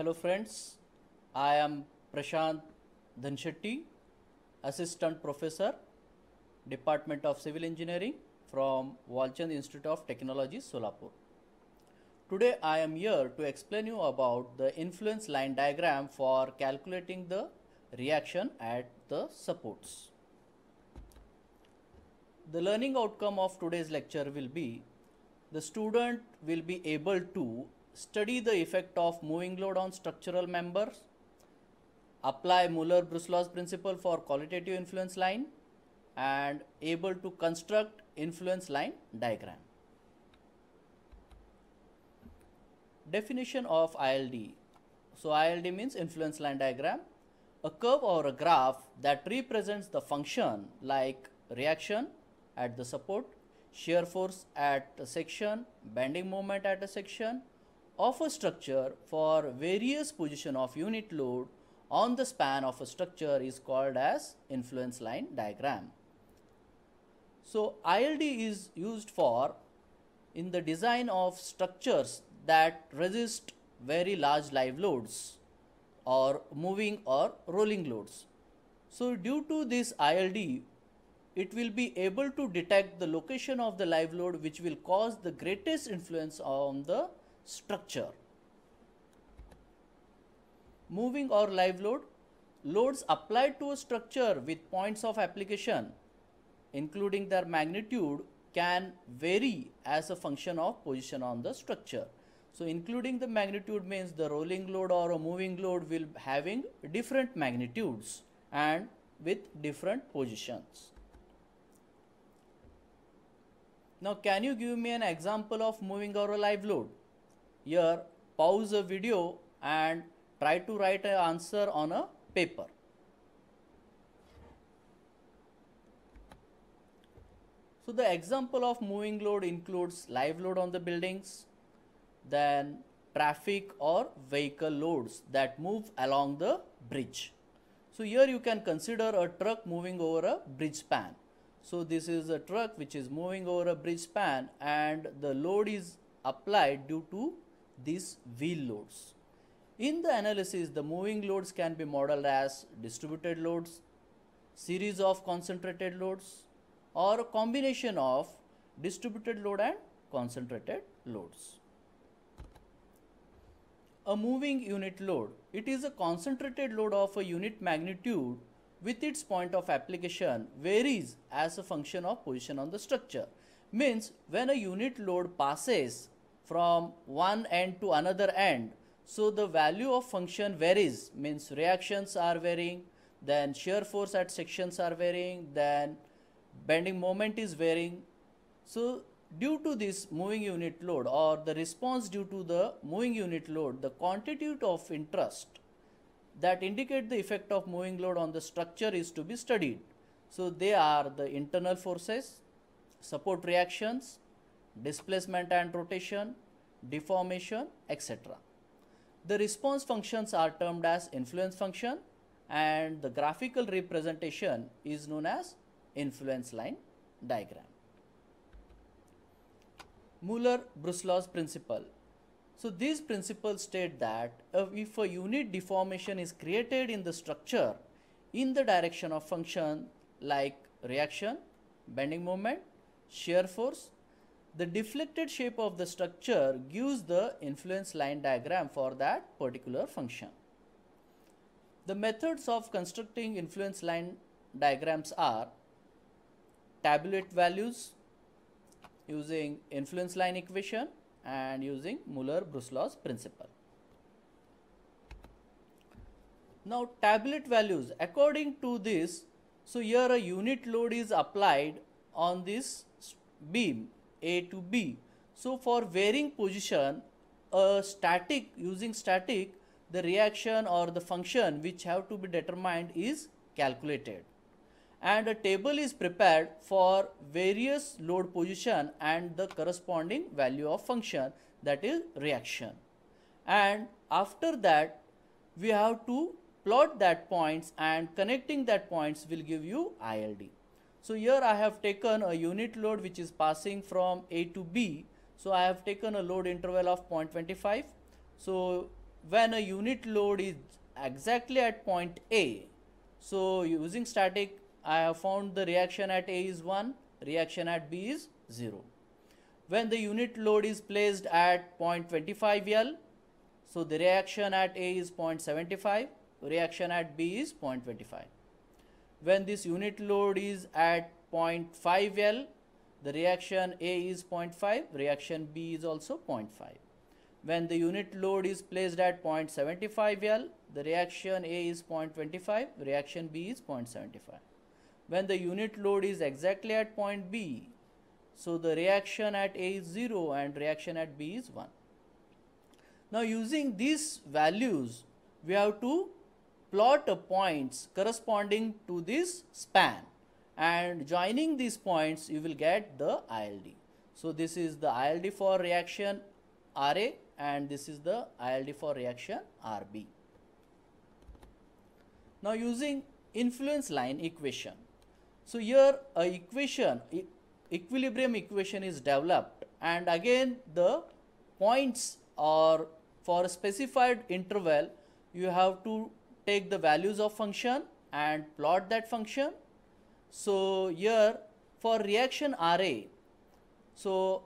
Hello friends, I am Prashant Dhanshetti, Assistant Professor, Department of Civil Engineering from Walchand Institute of Technology, Solapur. Today I am here to explain you about the influence line diagram for calculating the reaction at the supports. The learning outcome of today's lecture will be the student will be able to study the effect of moving load on structural members, apply Muller-Breslau's principle for qualitative influence line and able to construct influence line diagram. Definition of ILD. So ILD means influence line diagram. A curve or a graph that represents the function like reaction at the support, shear force at a section, bending moment at a section of a structure for various position of unit load on the span of a structure is called as influence line diagram. So ILD is used for in the design of structures that resist very large live loads or moving or rolling loads. So due to this ILD, it will be able to detect the location of the live load which will cause the greatest influence on the structure. Moving or live load, loads applied to a structure with points of application including their magnitude can vary as a function of position on the structure. So including the magnitude means the rolling load or a moving load will having different magnitudes and with different positions. Now can you give me an example of moving or a live load? Here pause the video and try to write an answer on a paper. So the example of moving load includes live load on the buildings, then traffic or vehicle loads that move along the bridge. So here you can consider a truck moving over a bridge span. So this is a truck which is moving over a bridge span and the load is applied due to these wheel loads. In the analysis, the moving loads can be modeled as distributed loads, series of concentrated loads or a combination of distributed load and concentrated loads. A moving unit load. It is a concentrated load of a unit magnitude with its point of application varies as a function of position on the structure. Means when a unit load passes from one end to another end, so the value of function varies means reactions are varying, then shear force at sections are varying, then bending moment is varying. So due to this moving unit load or the response due to the moving unit load, the quantity of interest that indicate the effect of moving load on the structure is to be studied. So they are the internal forces, support reactions, displacement and rotation, deformation, etc. The response functions are termed as influence function and the graphical representation is known as influence line diagram. Muller-Breslau's principle. So these principles state that if a unit deformation is created in the structure in the direction of function like reaction, bending moment, shear force, the deflected shape of the structure gives the influence line diagram for that particular function. The methods of constructing influence line diagrams are tabulate values using influence line equation and using Muller-Breslau's principle. Now tabulate values according to this so here a unit load is applied on this beam A to B. So for varying position a static using static the reaction or the function which have to be determined is calculated and a table is prepared for various load position and the corresponding value of function that is reaction and after that we have to plot that points and connecting that points will give you ILD. So here I have taken a unit load which is passing from A to B. So I have taken a load interval of 0.25. So when a unit load is exactly at point A, so using static, I have found the reaction at A is 1, reaction at B is 0. When the unit load is placed at point 0.25L, so the reaction at A is 0.75, reaction at B is 0.25. When this unit load is at 0.5 L, the reaction A is 0.5, reaction B is also 0.5. When the unit load is placed at 0.75 L, the reaction A is 0.25, reaction B is 0.75. When the unit load is exactly at point B, so the reaction at A is 0 and reaction at B is 1. Now using these values, we have to plot points corresponding to this span and joining these points you will get the ILD. So this is the ILD for reaction RA and this is the ILD for reaction RB. Now using influence line equation. So here a equation, e equilibrium equation is developed and again the points are for a specified interval you have to take the values of function and plot that function. So here for reaction RA, so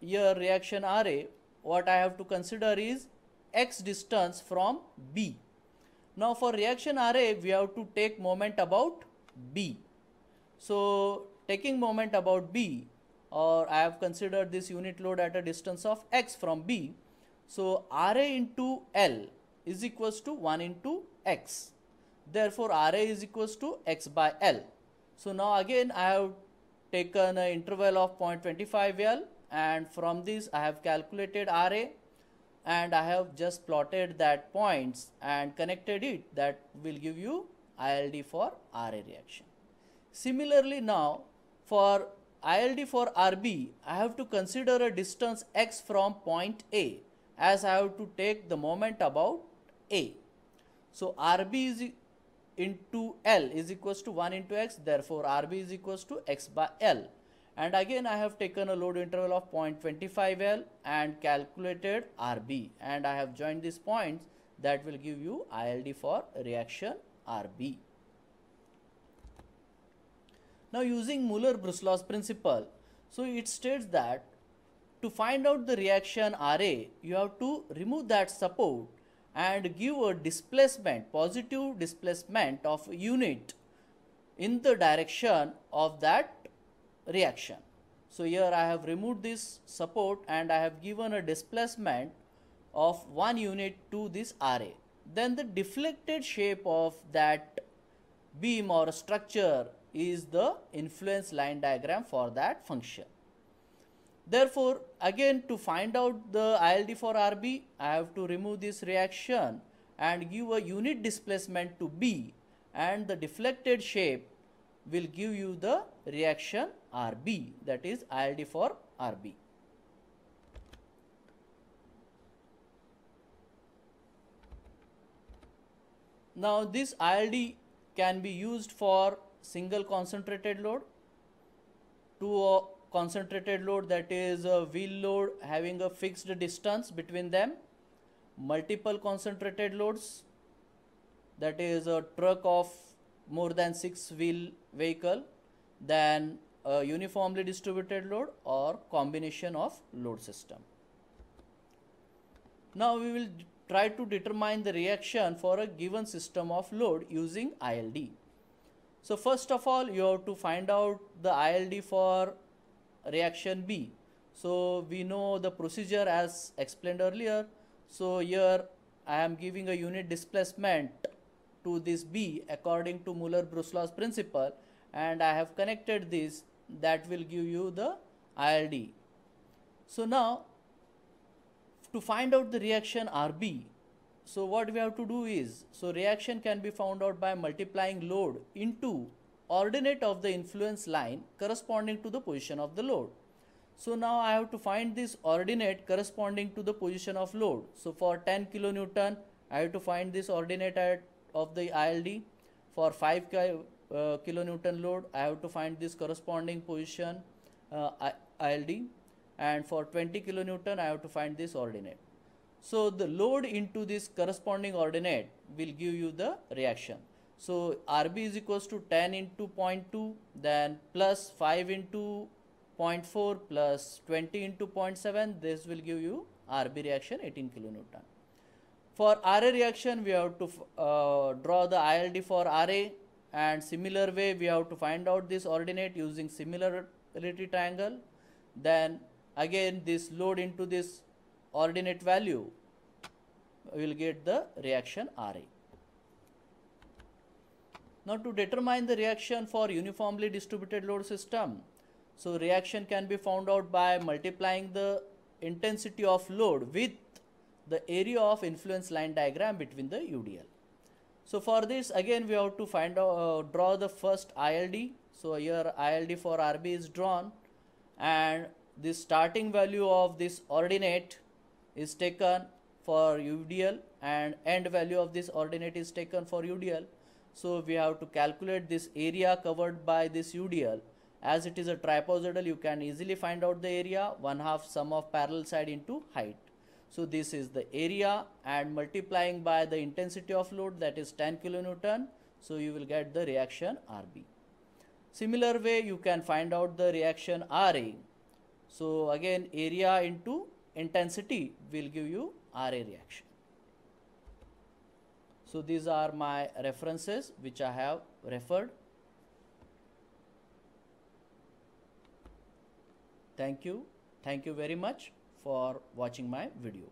here reaction RA, what I have to consider is x distance from B. Now for reaction RA, we have to take moment about B. So taking moment about B, or I have considered this unit load at a distance of x from B. So RA into L is equals to 1 into x. Therefore, RA is equals to x by L. So now again I have taken an interval of 0.25 L and from this I have calculated RA and I have just plotted that points and connected it that will give you ILD for RA reaction. Similarly now for ILD for RB I have to consider a distance x from point A as I have to take the moment about A. So RB is into L is equals to 1 into x therefore RB is equals to x by L and again I have taken a load interval of 0.25 L and calculated RB and I have joined these points that will give you ILD for reaction RB. Now using Muller-Breslau's principle, so it states that to find out the reaction RA, you have to remove that support and give a displacement, positive displacement of unit in the direction of that reaction. So here I have removed this support and I have given a displacement of one unit to this RA. Then the deflected shape of that beam or structure is the influence line diagram for that function. Therefore, again to find out the ILD for RB, I have to remove this reaction and give a unit displacement to B and the deflected shape will give you the reaction RB that is ILD for RB. Now this ILD can be used for single concentrated load, two concentrated load that is a wheel load having a fixed distance between them, multiple concentrated loads that is a truck of more than 6 wheel vehicle, then a uniformly distributed load or combination of load system. Now we will try to determine the reaction for a given system of load using ILD. So first of all you have to find out the ILD for reaction B. So we know the procedure as explained earlier. So here I am giving a unit displacement to this B according to Muller-Breslau's principle and I have connected this that will give you the ILD. So now to find out the reaction RB, so what we have to do is, so reaction can be found out by multiplying load into ordinate of the influence line corresponding to the position of the load. So now I have to find this ordinate corresponding to the position of load. So for 10 kilonewton, I have to find this ordinate at, of the ILD. For 5 uh, kilonewton load, I have to find this corresponding position uh, ILD. And for 20 kilonewton, I have to find this ordinate. So the load into this corresponding ordinate will give you the reaction. So RB is equals to 10 into 0.2 then plus 5 into 0.4 plus 20 into 0.7 this will give you RB reaction 18 kilonewton. For RA reaction we have to uh, draw the ILD for RA and similar way we have to find out this ordinate using similarity triangle then again this load into this ordinate value we will get the reaction RA. Now to determine the reaction for uniformly distributed load system, so reaction can be found out by multiplying the intensity of load with the area of influence line diagram between the UDL. So for this again we have to find out uh, draw the first ILD. So here ILD for RB is drawn and the starting value of this ordinate is taken for UDL and end value of this ordinate is taken for UDL. So we have to calculate this area covered by this UDL. As it is a trapezoidal, you can easily find out the area, one half sum of parallel side into height. So this is the area and multiplying by the intensity of load that is 10 kilonewton. So you will get the reaction RB. Similar way you can find out the reaction RA. So again area into intensity will give you RA reaction. So these are my references which I have referred. Thank you. Thank you very much for watching my video.